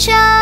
trái